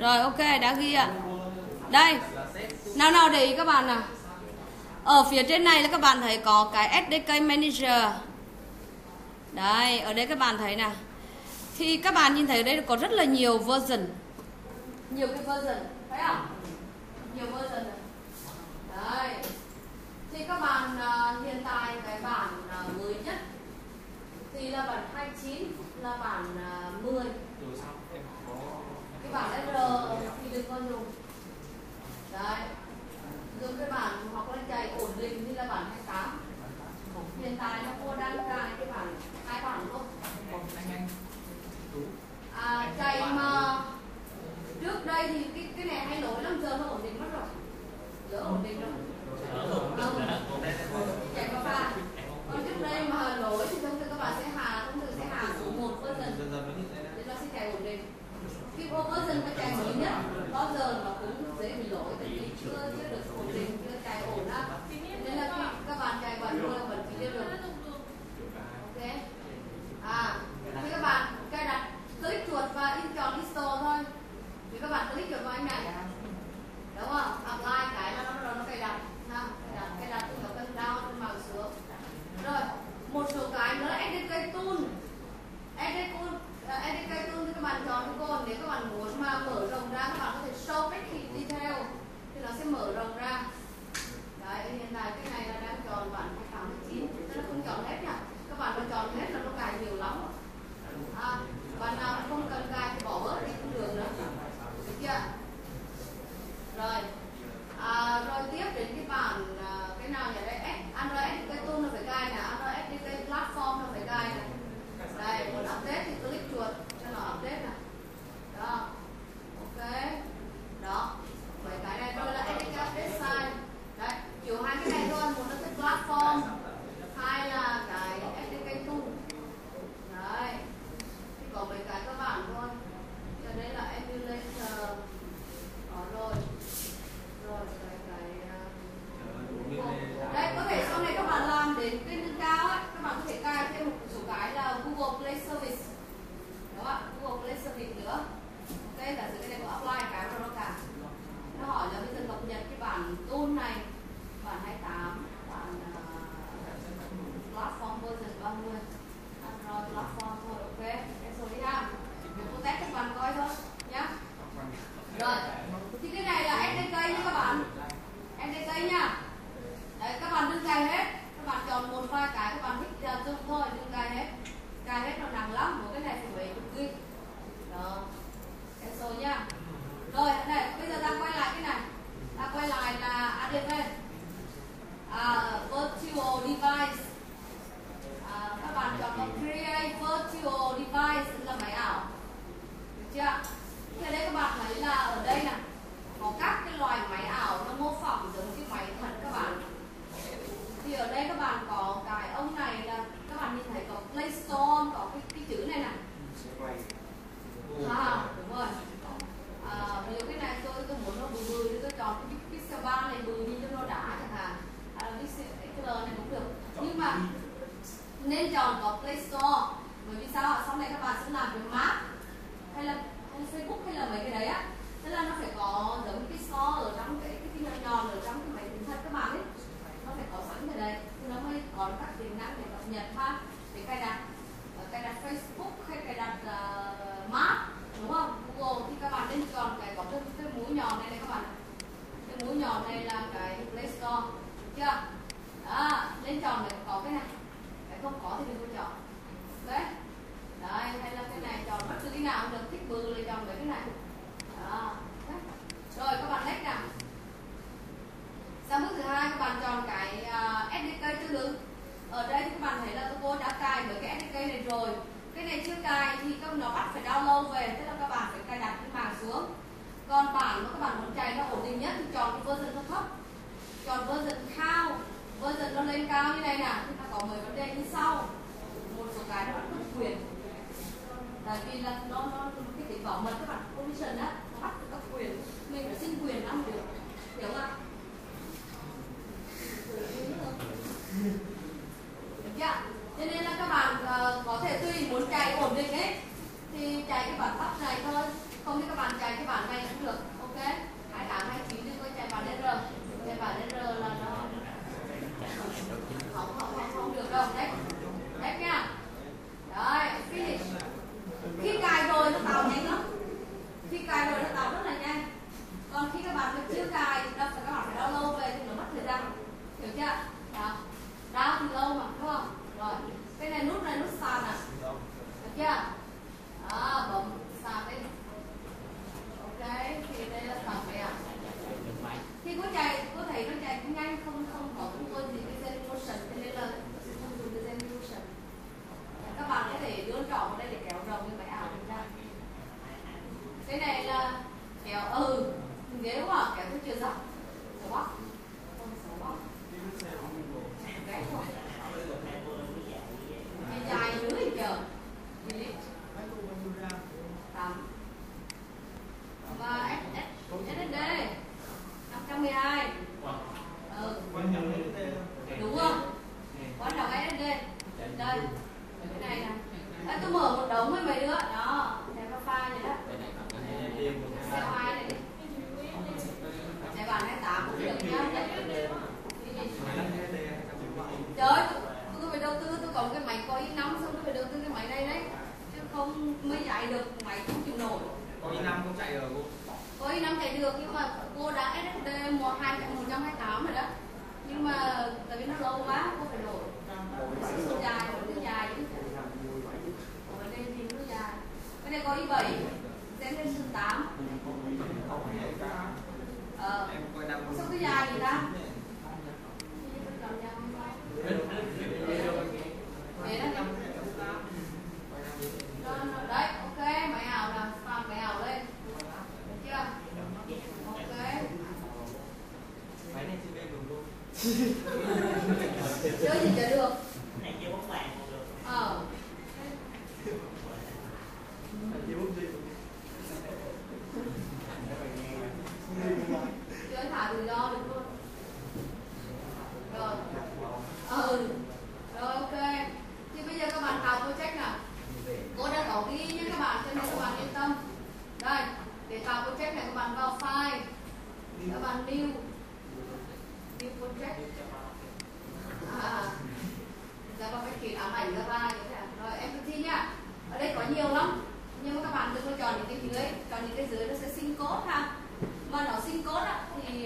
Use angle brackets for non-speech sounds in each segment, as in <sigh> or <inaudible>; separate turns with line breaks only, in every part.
Rồi ok đã ghi ạ. Đây. Nào nào để ý các bạn nào. Ở phía trên này là các bạn thấy có cái SDK Manager. Đây, ở đây các bạn thấy nè. Thì các bạn nhìn thấy ở đây có rất là nhiều version. Nhiều cái version, thấy không? Nhiều version. Đây, Thì các bạn uh, hiện tại cái bản uh, mới nhất thì là bản 29 là bản à, uh, 10 bảng R thì đừng có dùng. Đấy. Dùng cái bảng hoặc là chạy ổn định như là bảng 28 hiện tại là cô đang cài cái bảng hai bảng luôn à, chạy mà trước đây thì cái cái này hay lỗi lắm giờ nó ổn định mất rồi. Giờ ổn định rồi thứ hai các bạn chọn cái à, uh, SDK tương ứng ở đây các bạn thấy là cô đã cài với cái SDK này rồi. Cái này chưa cài thì các nó bắt phải download về tức là các bạn phải cài đặt cái mạng xuống. Còn bản mà các bạn muốn chạy nó ổn định nhất thì chọn cái version nó thấp. Chọn version cao. Version nó lên cao như này nè thì nó có mấy vấn đề như sau. Một số cái nó bắt bất quyền. Tại vì là nó nó cái tính bảo mật các bạn permission á nó bắt các quyền. Mình phải xin quyền nó được hiểu không dạ cho nên là các bạn uh, có thể tùy muốn chạy ổn định ấy thì chạy cái bản tóc này thôi. Không thì các bạn chạy cái bản này cũng được. 12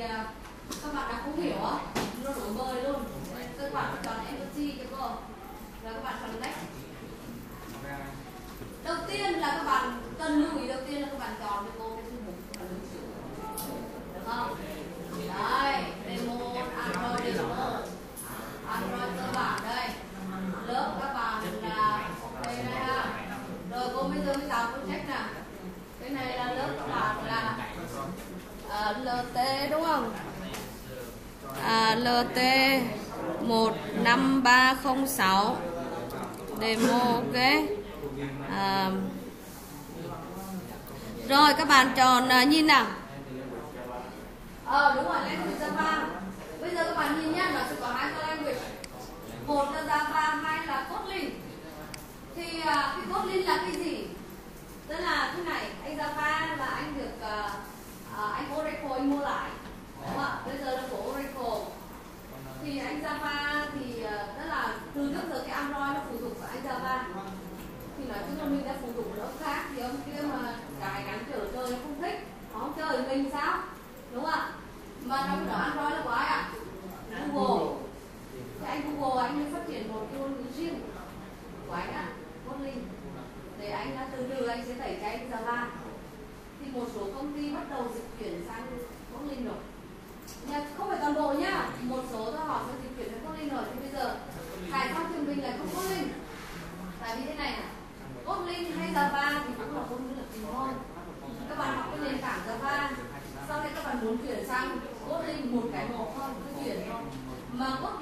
À, các bạn đã không hiểu á. Nó đổi bơi luôn. Các bạn chọn empathy cho cô, là các bạn connect đầu tiên là các bạn cần lưu ý. Đầu tiên là các bạn chọn cho cô. Cái thư mục được không? LT 15306 demo ok. À, rồi các bạn chọn à, nhìn nào. Ờ à, đúng rồi. muốn chuyển sang coding một cái màu thôi cứ chuyển thôi. Mà cốt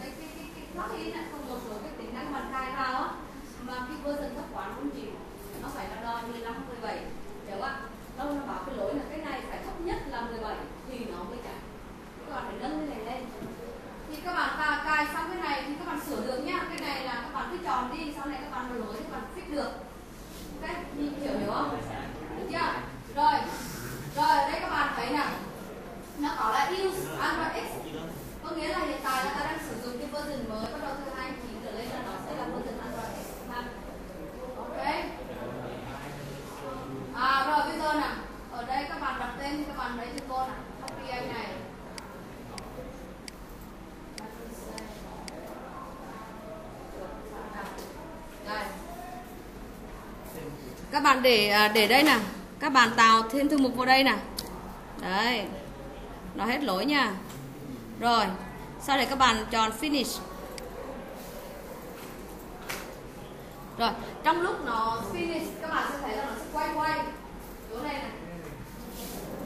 cái cái cái cái plugin không một số cái tính năng hoàn cài vào á mà cái version thấp quá cũng nhiều nó phải là đòi 15 17 hiểu ạ? Đâu nó bảo cái lỗi là cái này phải thấp nhất là 17 thì nó mới chạy còn phải nâng cái này lên. Thì các bạn cài, xong cái này thì các bạn sửa được nhá. Cái này là các bạn cứ tròn đi sau này các bạn lối các bạn fix được. Hiểu chưa? Rồi rồi đây các bạn thấy nè nó có là use android x. Có nghĩa là hiện tại là ta đang các bạn để à, để đây nè các bạn tạo thêm thư mục vào đây nè đấy. Nó hết lỗi nha. Rồi. Sau đây các bạn chọn finish. Rồi. Trong lúc nó finish, các bạn sẽ thấy là nó sẽ quay quay. Chỗ này nè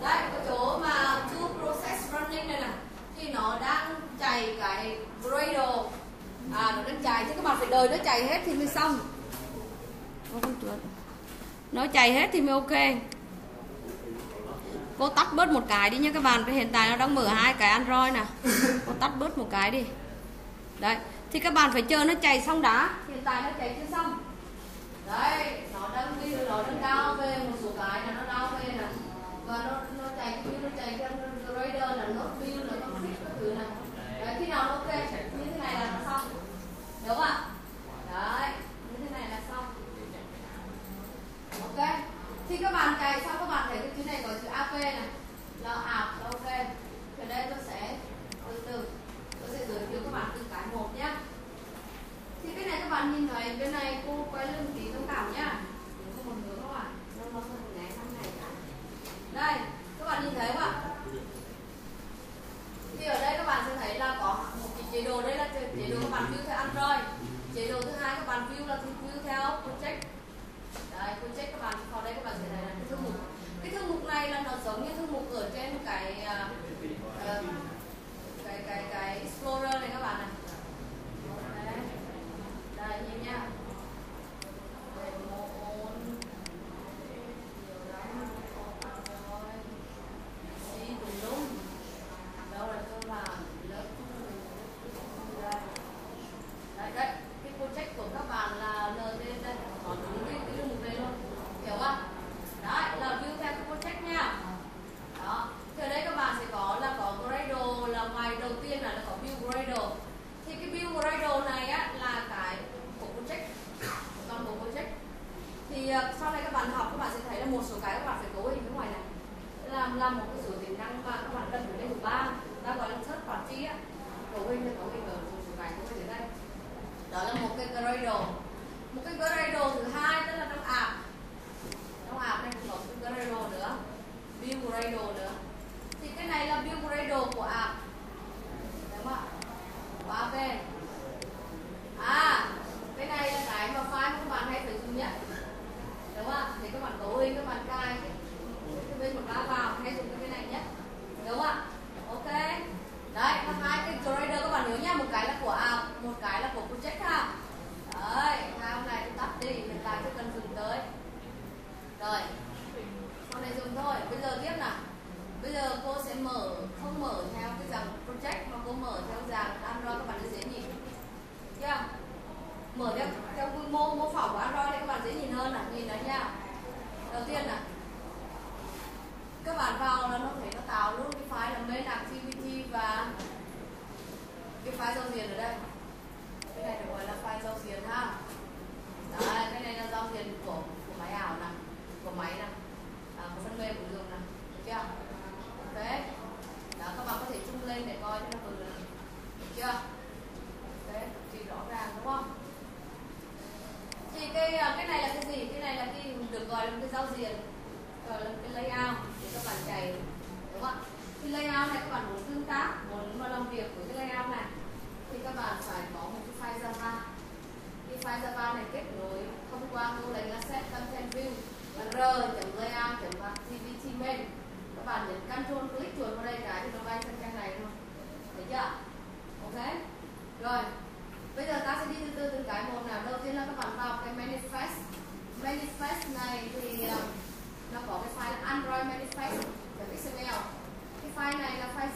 đấy có chỗ mà to process running này nè thì nó đang chạy cái Gradle à nó đang chạy chứ các bạn phải đợi nó chạy hết thì mới xong nó chảy hết thì mới ok. Cô tắt bớt một cái đi nhé các bạn. Hiện tại nó đang mở hai cái android nè. <laughs> Cô tắt bớt một cái đi. Đấy. Thì các bạn phải chờ nó chảy xong đã. Hiện tại nó chảy chưa xong. Đấy nó đang đi nó đang đau về một số cái là nó đau về nè. Và nó nó chảy như nó chảy theo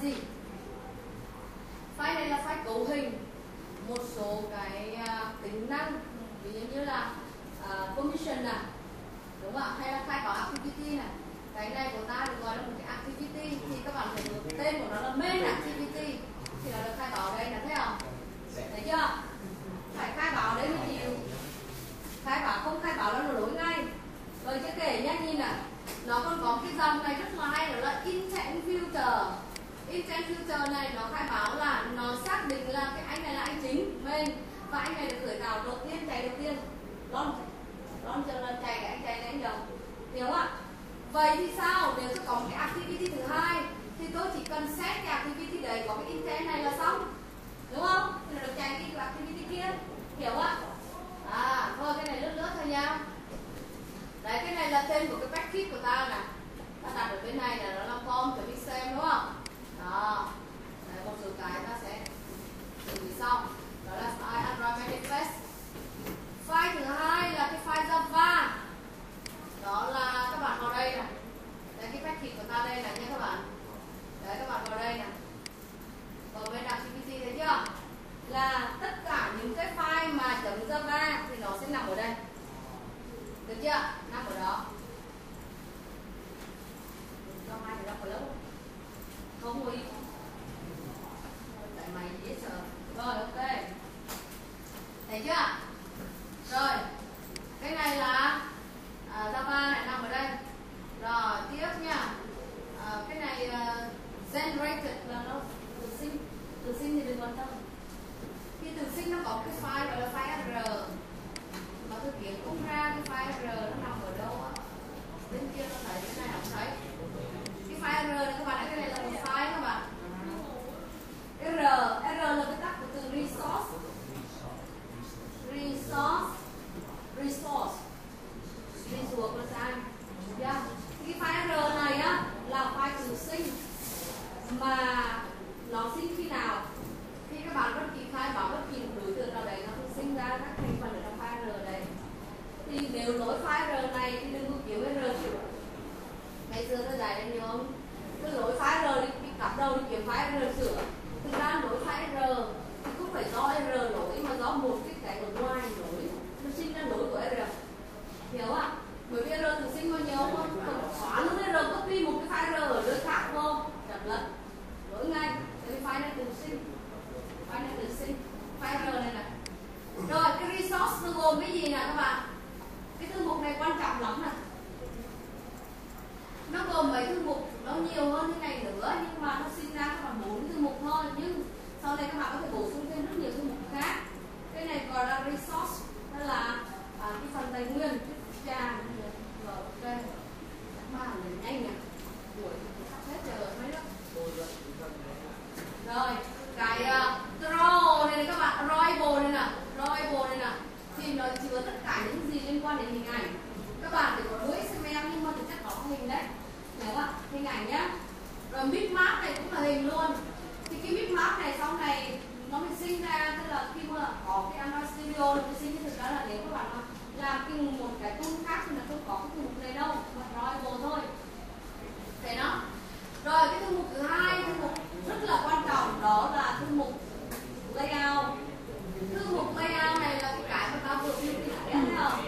gì? File này là file cấu hình. Một số cái uh, tính năng ví dụ như là uh, permission này đúng không ạ? Hay là file có activity này. Cái này của ta được gọi là một cái activity. Thì các bạn phải được tên của nó là main activity. Thì là được khai báo đây là thế không? Thấy chưa? Phải khai báo đấy mới chịu. Khai báo không khai báo là nó lỗi ngay. Rồi chứ kể nhá nhìn này nó còn có cái dòng này rất là hay đó là in intent filter intent filter này nó khai báo là nó xác định là cái anh này là anh chính main và anh này được khởi tạo đầu tiên chạy đầu tiên. Đón đón chờ lần chạy cái anh chạy cái anh đầu hiểu không ạ? Vậy thì sao? Nếu tôi có một cái activity thứ hai, thì tôi chỉ cần xét cái activity đấy có cái intent này là xong. Đúng không? Thì nó được chạy cái activity kia. Hiểu không ạ? À thôi, cái này lướt lướt thôi nha. Đấy, cái này là tên của cái package của ta nè. Ta đặt ở bên này nè nó là form chuẩn bị xem đúng không đó đấy, một số cái ta sẽ xử lý xong đó là file Android manifest file thứ hai là cái file Java đó là các bạn vào đây này đấy cái package của ta đây này nha các bạn đấy các bạn vào đây này vào bên activity thấy chưa là tất cả những cái file mà chấm Java thì nó sẽ nằm ở đây được chưa nằm ở đó cho mai thì ra khỏi lớp không ngồi tại mày dễ sợ rồi ok thấy chưa rồi cái này là à, Java này nằm ở đây rồi tiếp nha à, cái này uh, generated là nó từ sinh từ sinh thì đừng quan tâm khi từ sinh nó có cái file gọi là file r mà tôi kiếm không ra cái file r nó nằm ở đâu á bên kia nó thấy cái này không thấy cái file r này các bạn thấy cái này là một file các bạn cái r r là cái tắt của từ resource resource resource resource là sai yeah. cái file r này á là file từ sinh mà nó sinh khi nào khi các bạn bất kỳ khai báo bất kỳ một đối tượng nào đấy nó sẽ sinh ra các thành phần ở trong file r đấy thì nếu lỗi file r này thì đừng có kiếm cái r chịu ngày xưa tôi dạy em nhớ không cái lỗi file r đi, đi cặp đầu đi kiếm file r sửa thực ra lỗi file r thì không phải do r do một cái cái ở ngoài lỗi nó sinh ra lỗi của r hiểu ạ? Bởi vì r tự sinh bao nhiêu không? Xóa luôn r copy một cái file r ở nơi khác vô chậm lẫn lỗi ngay. Vì file này tự sinh. File này tự sinh. File r này nè. Rồi cái resource nó gồm cái gì nè các bạn? Cái thư mục này quan trọng lắm nè. Nó gồm mấy thư mục nó nhiều hơn cái này nữa nhưng mà nó sinh ra các bạn bốn thư mục thôi. Nhưng sau này các bạn có thể bổ sung thêm rất nhiều thư mục khác cái này gọi là resource đó là à, cái phần tài nguyên cái trà ok ba lần nhanh nè buổi sắp hết giờ mấy đó? Rồi cái uh, draw này, này các bạn drawable này nè drawable này nè. Thì nó chứa tất cả những gì liên quan đến hình ảnh. Các bạn thì có đuôi XML nhưng mà thực chất có hình đấy. Hiểu không hình ảnh nhá. Rồi bitmap này cũng là hình luôn. Thì cái bitmap này sau này nó mới sinh ra, tức là khi mà có cái Android Studio nó mới sinh ra thực ra là nếu các bạn làm cái một cái tool khác thì là không có cái mục này đâu, mà drawable thôi. Thế nó rồi, cái thư mục thứ hai, thư mục rất là quan trọng, đó là thư mục layout. Thư mục layout này là cái cái mà ta vừa biết thấy không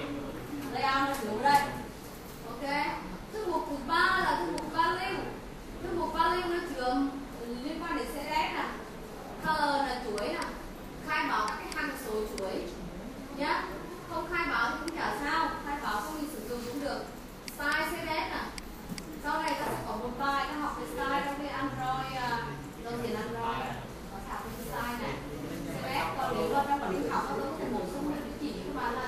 layout nó thiếu đây. Ok. Thư mục thứ ba là thư mục value thư mục value nó chứa liên quan đến CSS nè à? Color là chuỗi nè khai báo các cái hằng số chuỗi. Nhá. Không khai báo thì cũng chả sao. Khai báo không mình sử dụng cũng được. Style CSS nè sau này ta sẽ có một bài ta học về style trong cái Android uh, đầu tiên Android. Có thảo về style này. CSS còn nếu mà trong quản lý học các tôi có thể bổ sung những chỉ các bạn là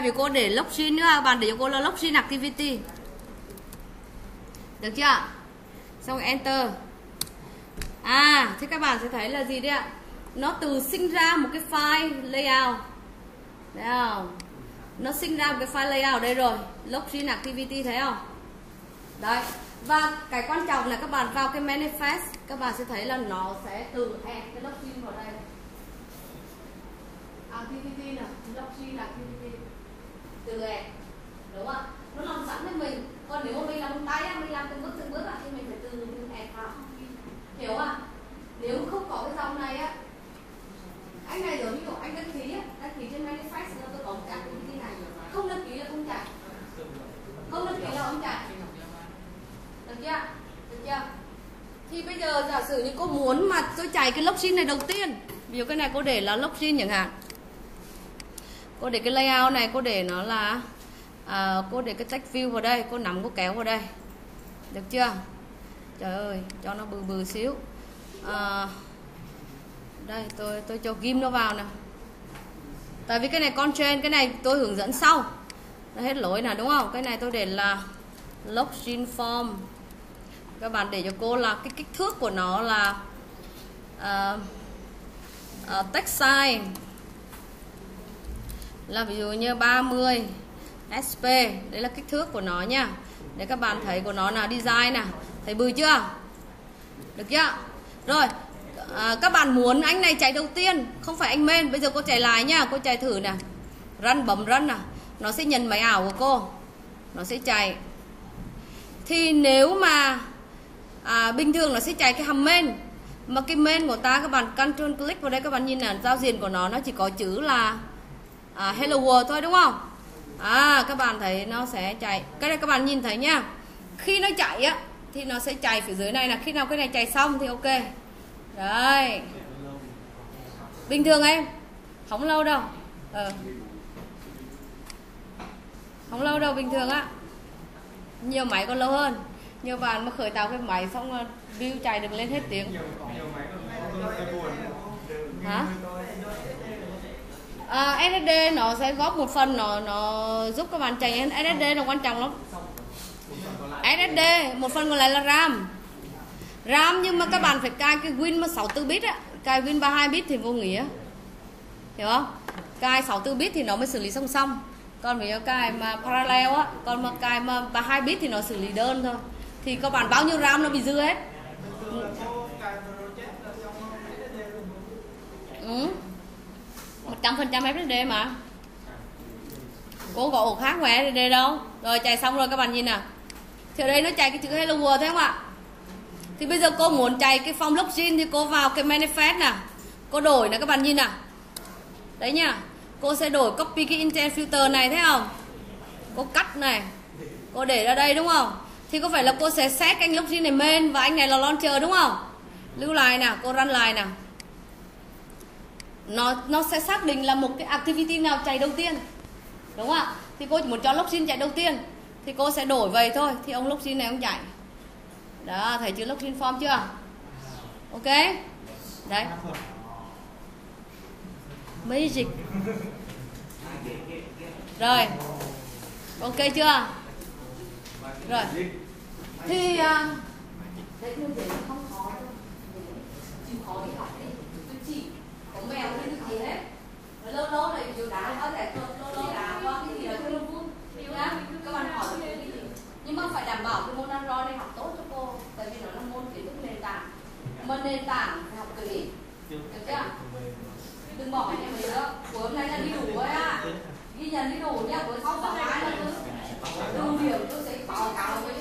vì
cô để login nữa à? bạn để cho cô là login activity. Được chưa? Xong enter. À thế các bạn sẽ thấy là gì đấy ạ? Nó từ sinh ra một cái file layout. Thấy không? Nó sinh ra một cái file layout đây rồi. Login activity thấy không? Đấy. Và cái quan trọng là các bạn vào cái manifest, các bạn sẽ thấy là nó sẽ từ add cái login vào đây. Activity nè login activity từ add đúng không? Nó lòng sẵn cho mình. Còn nếu mà mình làm tay á, mình làm từng bước từng bước á, thì mình phải từ từ add vào hiểu không nếu không có cái dòng này á anh này giống như kiểu anh đăng ký á đăng ký trên manifest nó tôi có một cái activity này. Không đăng ký là không chạy không đăng ký là không chạy được chưa? Được chưa? Thì bây giờ giả sử như cô muốn mà tôi chạy cái lốc xin này đầu tiên. Ví dụ cái này cô để là lốc xin chẳng hạn cô để cái layout này cô để nó là à, cô để cái text view vào đây cô nắm cô kéo vào đây. Được chưa? Trời ơi cho nó bự bự xíu. À, đây tôi tôi cho ghim nó vào nè. Tại vì cái này con trên cái này tôi hướng dẫn sau. Nó hết lỗi nè đúng không? Cái này tôi để là login form. Các bạn để cho cô là cái kích thước của nó là uh, uh, text size là ví dụ như 30 SP đấy là kích thước của nó nha. Để các bạn thấy của nó là design nè. Thấy bự chưa? Được chưa? Rồi à, các bạn muốn anh này chạy đầu tiên không phải anh men bây giờ cô chạy lại nha cô chạy thử nè. Run bấm run nè. Nó sẽ nhận máy ảo của cô. Nó sẽ chạy. Thì nếu mà à, bình thường nó sẽ chạy cái hầm men mà cái men của ta các bạn control click vào đây các bạn nhìn là giao diện của nó nó chỉ có chữ là à, hello world thôi đúng không? À các bạn thấy nó sẽ chạy. Cái này các bạn nhìn thấy nhá. Khi nó chạy á thì nó sẽ chạy phía dưới này là khi nào cái này chạy xong thì ok. Đấy. Bình thường em không lâu đâu. Ờ. không lâu đâu bình thường á. Nhiều máy còn lâu hơn. Nhiều bạn mà khởi tạo cái máy xong là view chạy được lên hết tiếng. Hả? Ờ, à, SSD nó sẽ góp một phần nó nó giúp các bạn chạy SSD nó quan trọng lắm. SSD một phần còn lại là RAM. RAM nhưng mà các bạn phải cài cái Win mà 64 bit á. Cài Win 32 bit thì vô nghĩa. Hiểu không? Cài 64 bit thì nó mới xử lý song song. Còn ví cài mà parallel á. Còn mà cài mà 32 bit thì nó xử lý đơn thôi. Thì các bạn bao nhiêu RAM nó bị dư hết? 100% FSD mà. Cô gỗ khác khỏe FSD đâu? Rồi chạy xong rồi các bạn nhìn nè Thì ở đây nó chạy cái chữ Hello World thế không ạ. Thì bây giờ cô muốn chạy cái form blockchain Thì cô vào cái manifest nè Cô đổi nè các bạn nhìn nè Đấy nha, Cô sẽ đổi copy cái intent filter này thấy không? Cô cắt này. Cô để ra đây đúng không? Thì có phải là cô sẽ set anh blockchain này main Và anh này là launcher đúng không? Lưu lại nè cô run lại nè nó nó sẽ xác định là một cái activity nào chạy đầu tiên. Đúng không ạ? Thì cô chỉ muốn cho login chạy đầu tiên thì cô sẽ đổi về thôi. Thì ông login này ông chạy. Đó thấy chưa login form chưa? Ok? Đấy. Magic. Rồi. Ok chưa? Rồi. Thì uh, không khó đâu chịu khó đi học có mèo như gì hết lâu lâu này chiều đá có thể lâu lâu đá có cái gì đó cho nó vui nhá các bạn hỏi được cái gì? Nhưng mà phải đảm bảo cái môn Android này học tốt cho cô tại vì nó là môn kiến thức nền tảng. Mà nền tảng phải học clip được chưa? đừng bỏ anh em ấy nữa. Của hôm nay là đi đủ rồi á. Ghi nhận đi đủ nhá. Với sau sáu hai là tôi đủ điểm tôi sẽ báo cáo với